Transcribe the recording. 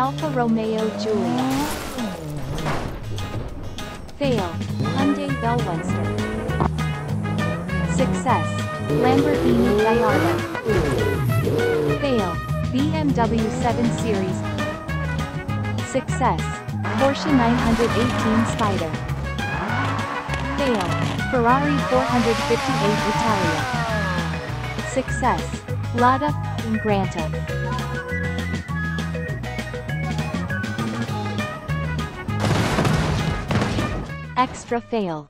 Alfa Romeo Giulia. Fail. Hyundai Velonster. Success. Lamborghini Gallardo. Fail. BMW 7 Series. Success. Porsche 918 Spyder. Fail. Ferrari 458 Italia. Success. Lada Granta. Extra fail.